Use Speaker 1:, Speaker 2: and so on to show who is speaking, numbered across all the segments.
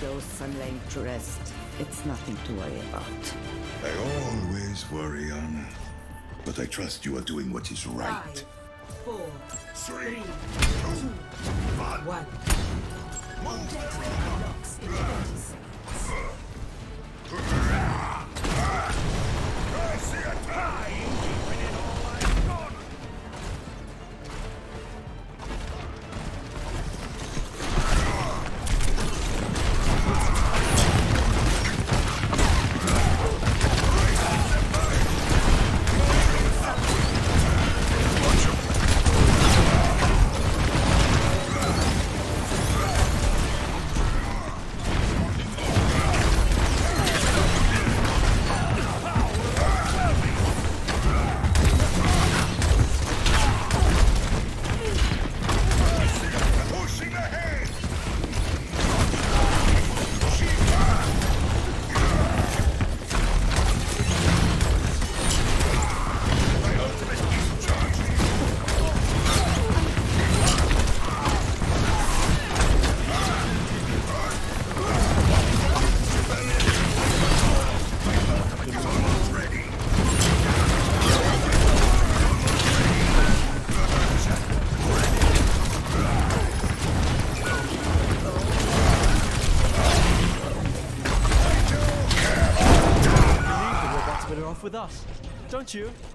Speaker 1: ghosts I'm laying to rest. It's nothing to worry about.
Speaker 2: I always worry, Ana. But I trust you are doing what is right.
Speaker 3: Five, four,
Speaker 2: three,
Speaker 3: two,
Speaker 2: one.
Speaker 3: One.
Speaker 4: don't you?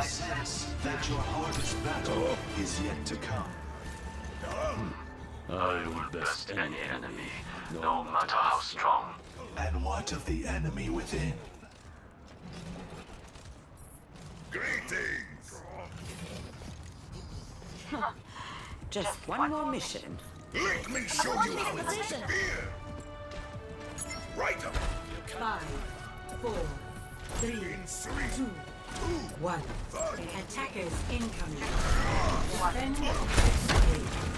Speaker 2: I
Speaker 5: sense that your hardest battle is yet to come.
Speaker 6: I will best any enemy, no matter how strong.
Speaker 5: And what of the enemy within?
Speaker 3: Greetings.
Speaker 1: Just one more mission.
Speaker 3: Let me show you how it's
Speaker 7: position.
Speaker 3: spear. Right up.
Speaker 4: Five, four, three,
Speaker 3: In three,
Speaker 4: two,
Speaker 3: two,
Speaker 4: one.
Speaker 3: one.
Speaker 4: Attackers incoming. Defend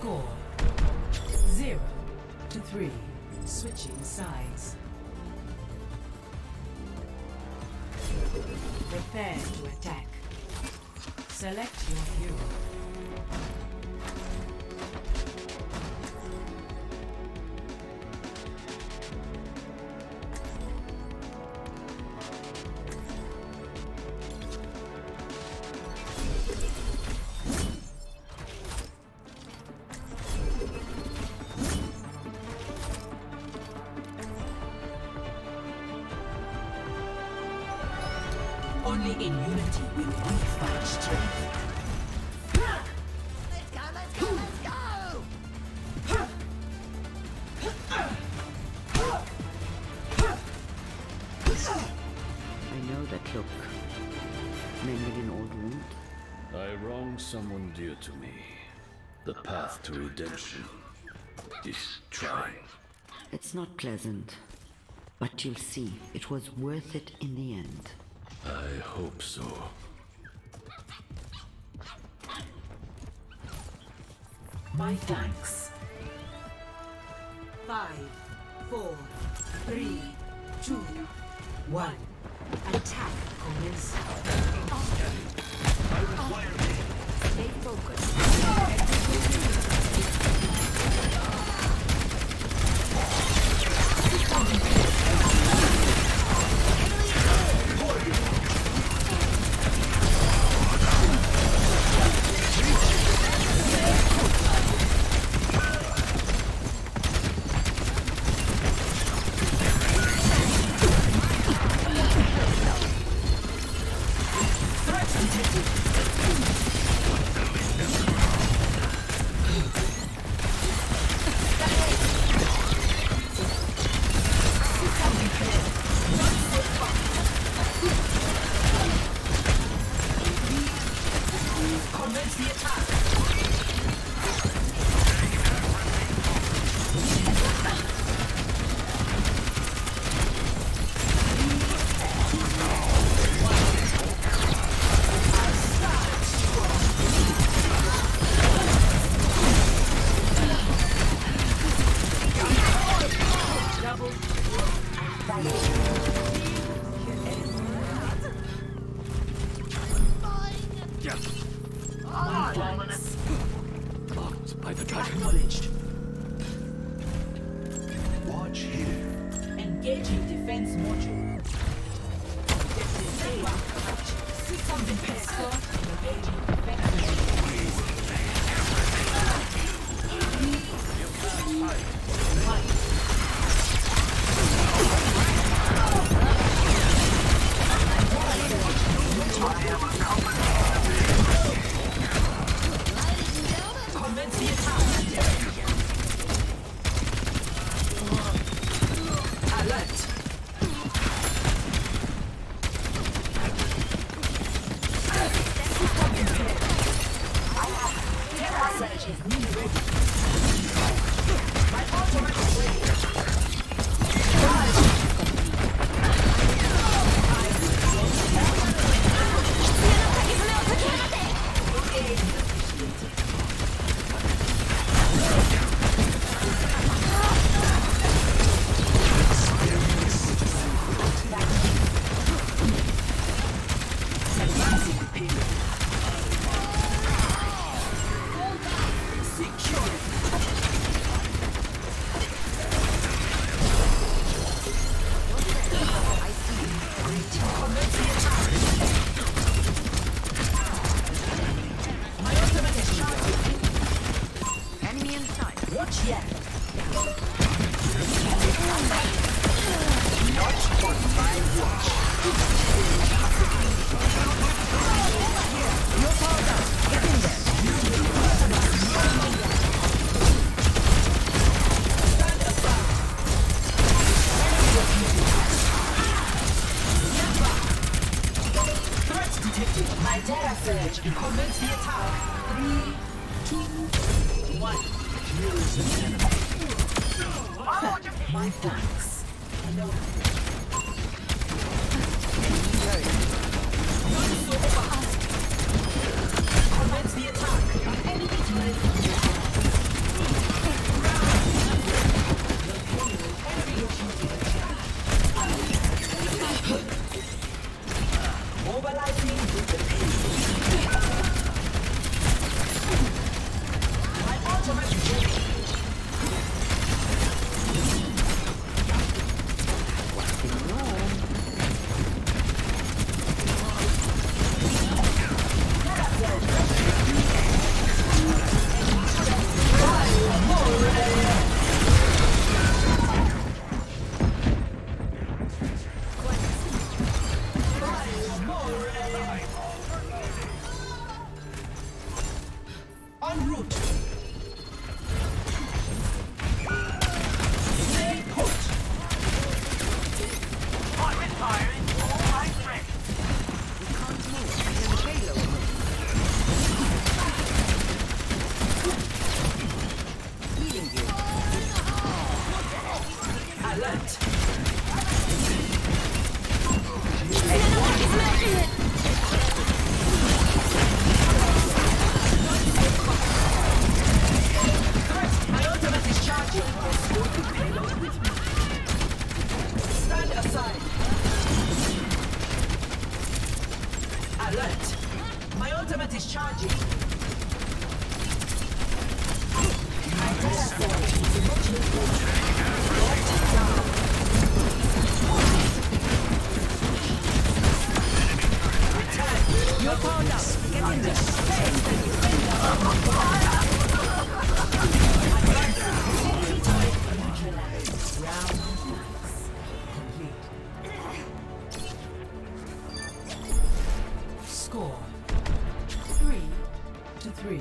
Speaker 3: Score. Zero to three. Switching sides. Prepare to attack. Select your hero.
Speaker 6: Someone dear to me. The path to redemption is trying.
Speaker 1: It's not pleasant. But you'll see, it was worth it in the end.
Speaker 6: I hope so.
Speaker 3: My thanks. Five, four, three, two, one. Attack commence.
Speaker 1: Stay
Speaker 6: Blocked by the dragon.
Speaker 3: Acknowledged.
Speaker 5: Watch here.
Speaker 3: Engaging defense module. Something Pesco. Engaging Score. Three to three.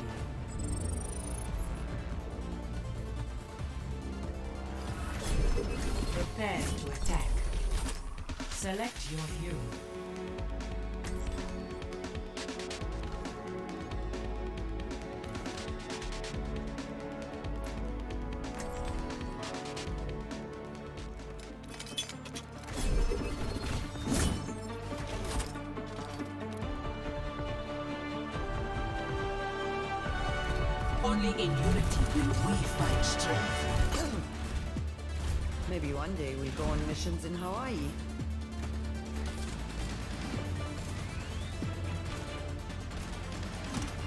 Speaker 3: Prepare to attack. Select your hero. In unity we find strength.
Speaker 1: Maybe one day we'll go on missions in Hawaii.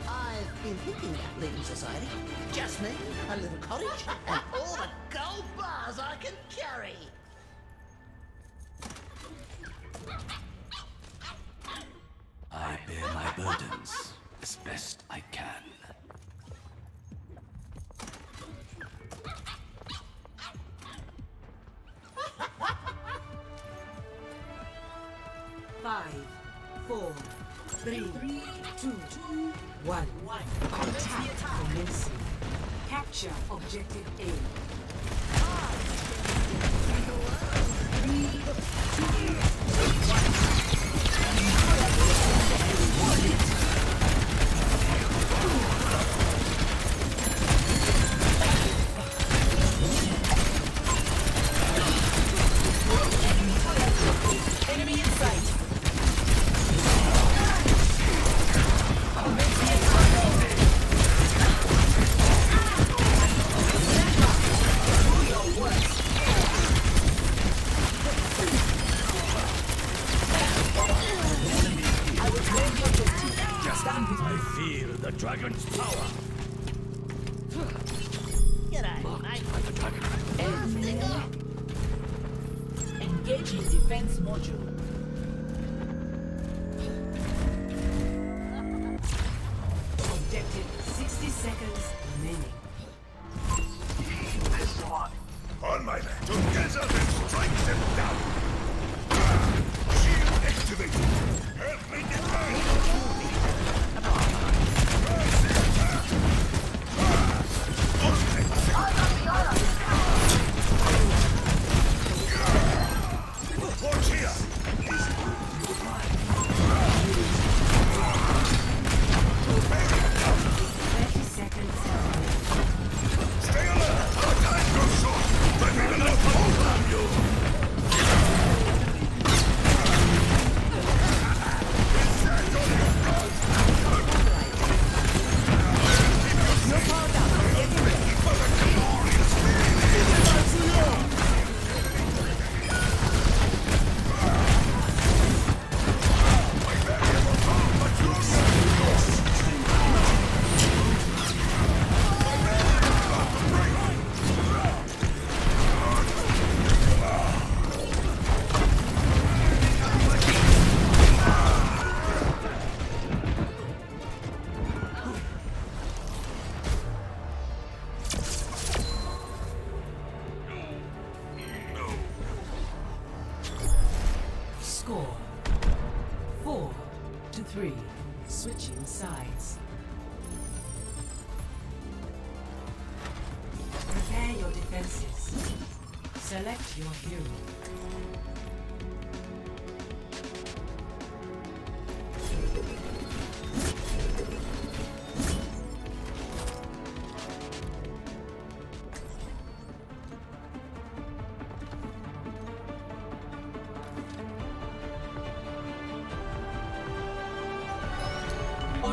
Speaker 8: I've been thinking about leaving society. Just me, a little cottage, and all the gold bars I can carry.
Speaker 3: Three, two, one. Attack commencing. Capture objective A. Enemy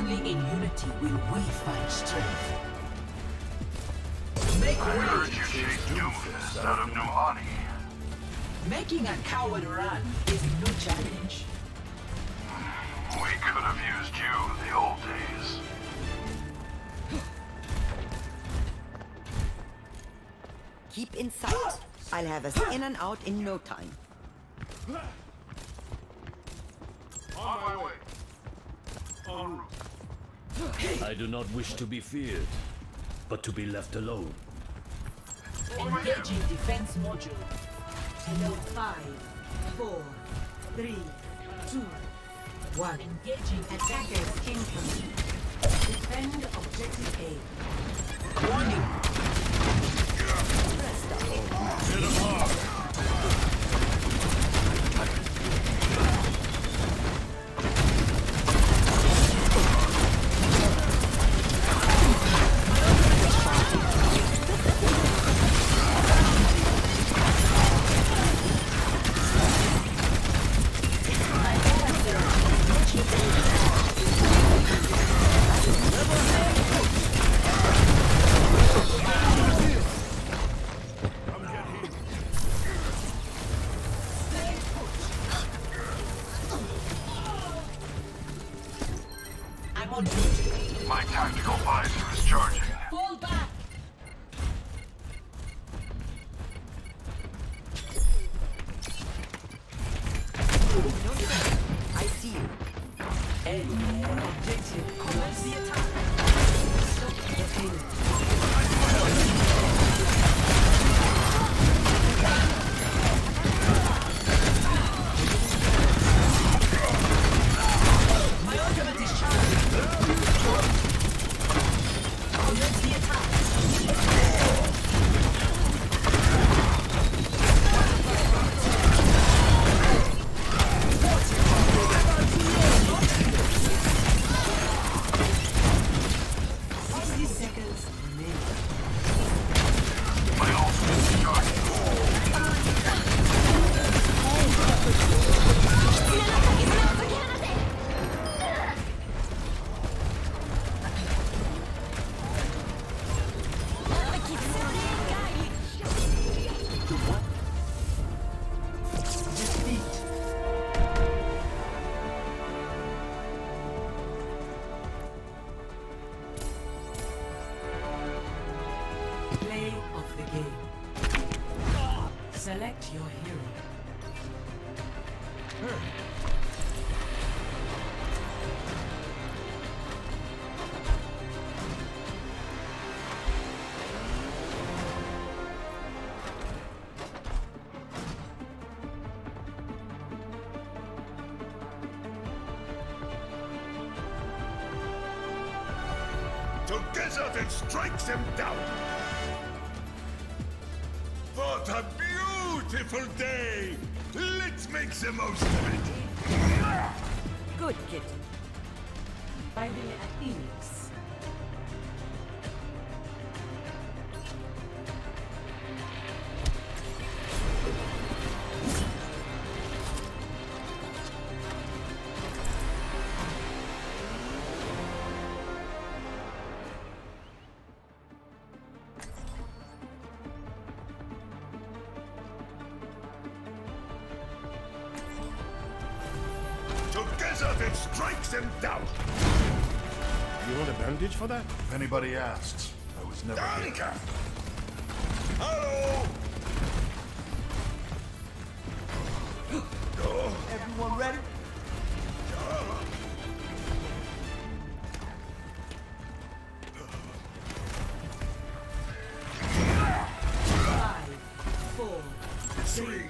Speaker 3: Only in unity will we find strength. Make
Speaker 9: I heard you chased Doomfist out of New
Speaker 3: Making a coward run is no challenge.
Speaker 9: We could have used you in the old days.
Speaker 1: Keep in sight. I'll have us in and out in no time.
Speaker 9: On my way. En route.
Speaker 6: I do not wish to be feared, but to be left alone.
Speaker 3: Engaging defense module. Hello, five, four, three, two, one. Engaging attackers incoming. Defend objective A. Warning. I'm on
Speaker 4: Together that strikes them down. What a beautiful day! Let's make the most of it.
Speaker 1: Good.
Speaker 3: Arriving at
Speaker 4: strikes them down.
Speaker 10: You want a bandage for that?
Speaker 11: If anybody asks, I was never here.
Speaker 4: Danica! Hello!
Speaker 12: Everyone ready?
Speaker 3: Five, four,
Speaker 4: Three,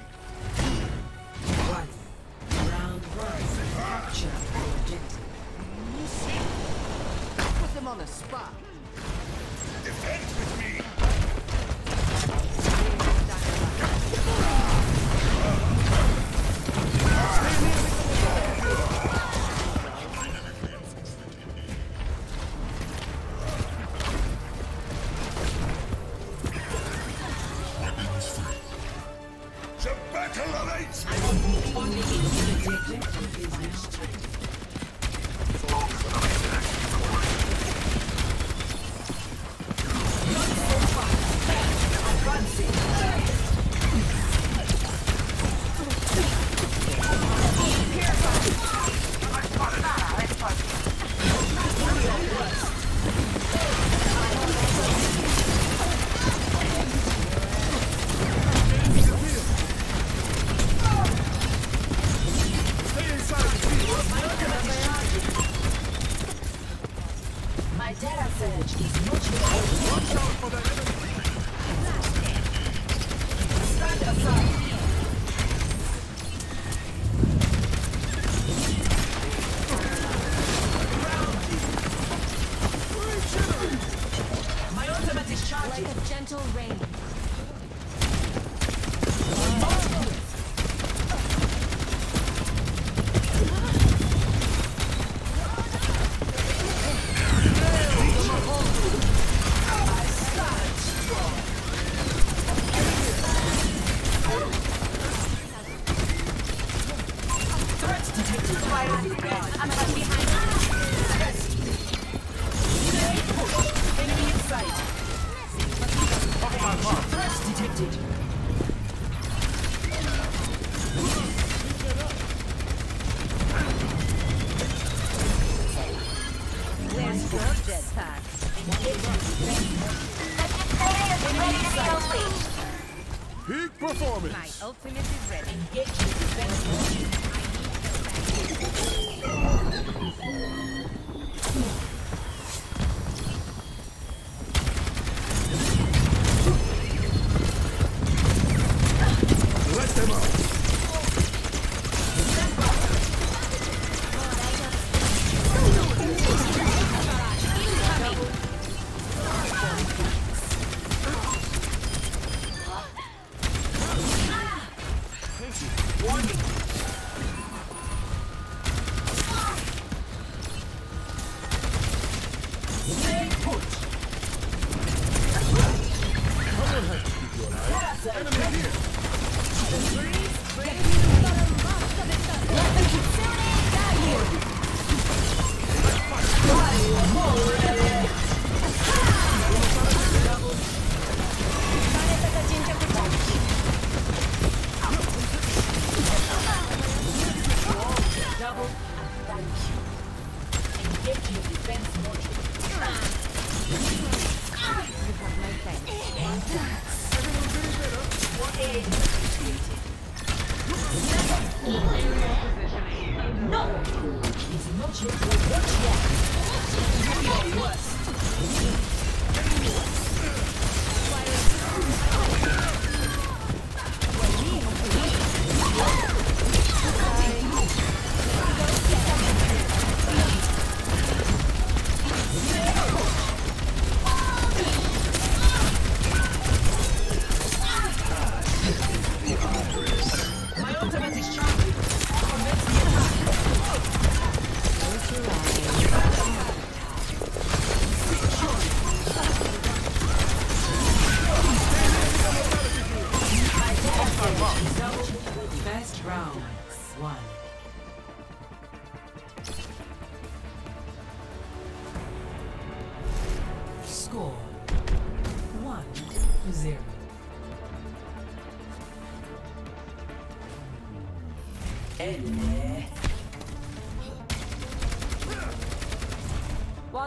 Speaker 7: Let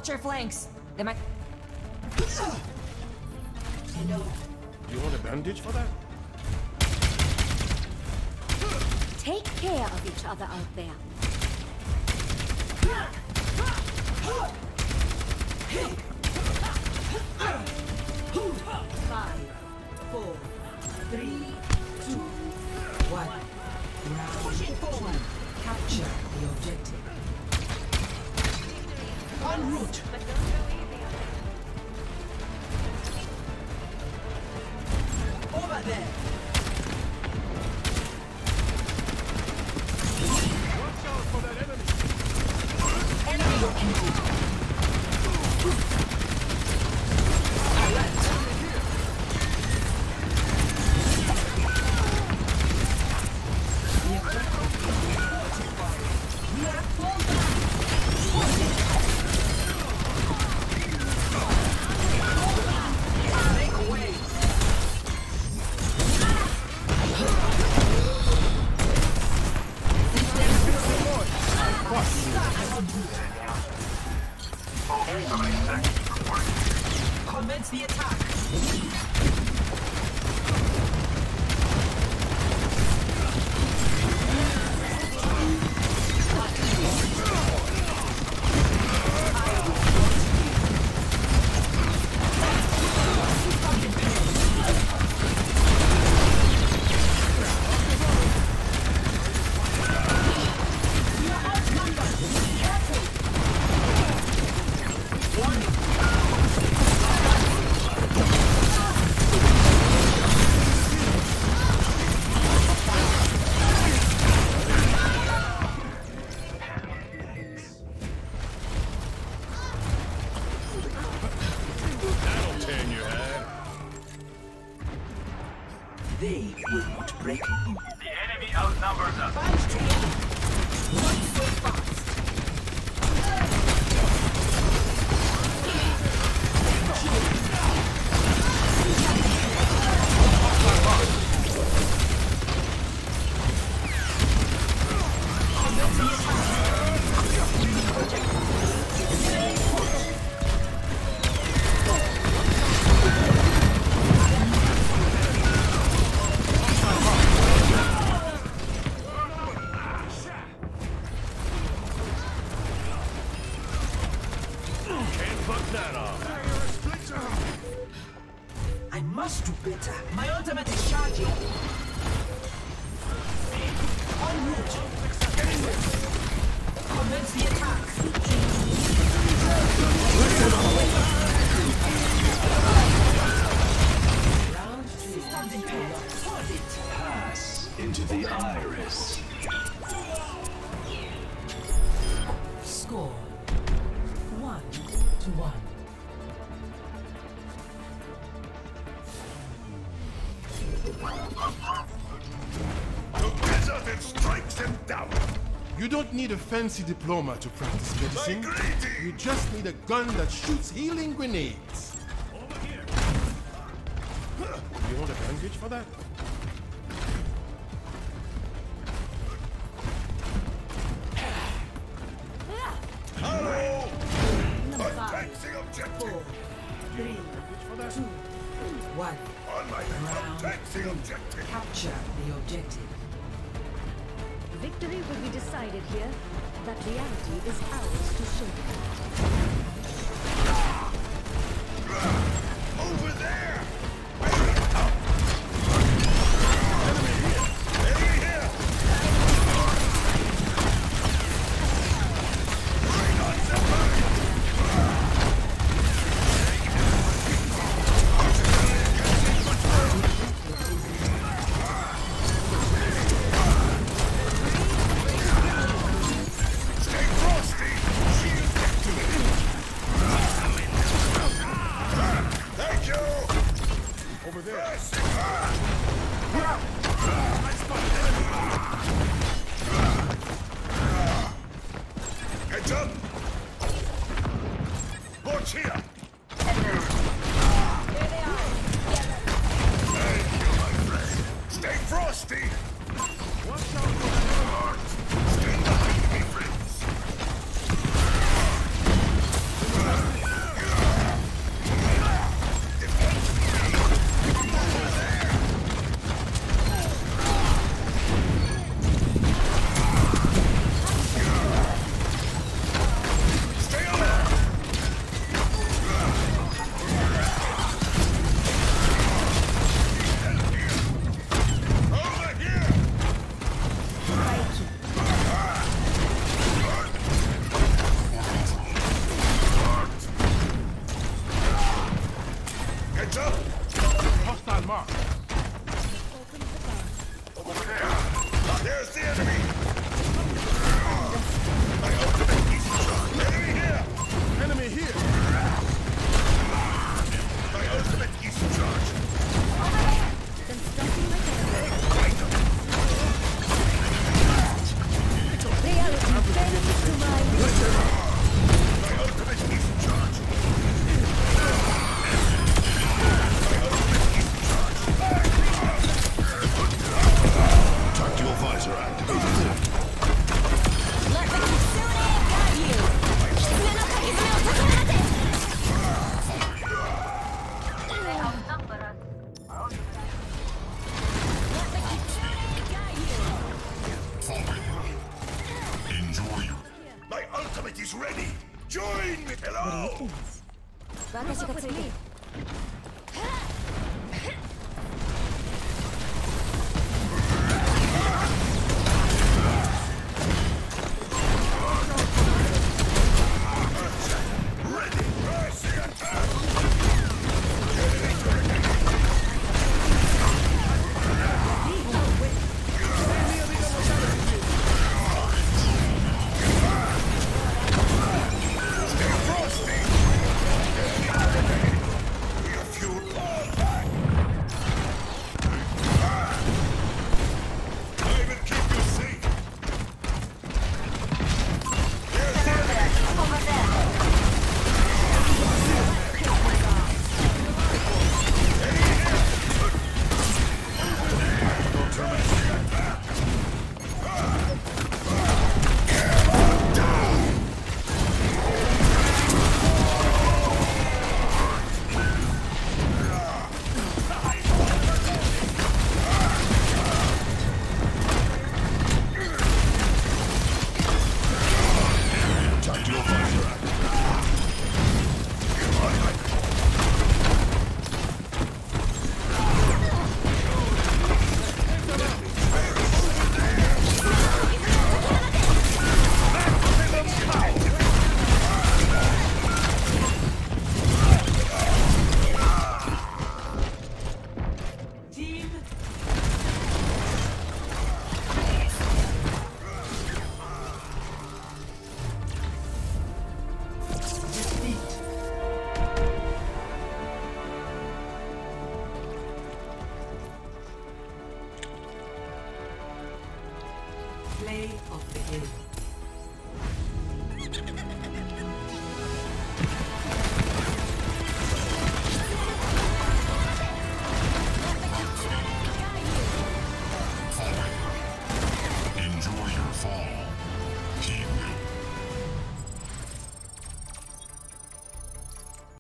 Speaker 13: Watch your
Speaker 3: flanks.
Speaker 13: Capture
Speaker 4: don't need a fancy diploma to practice medicine. You just need a gun that shoots healing grenades.
Speaker 11: Over here. You want
Speaker 4: a bandage for
Speaker 3: that?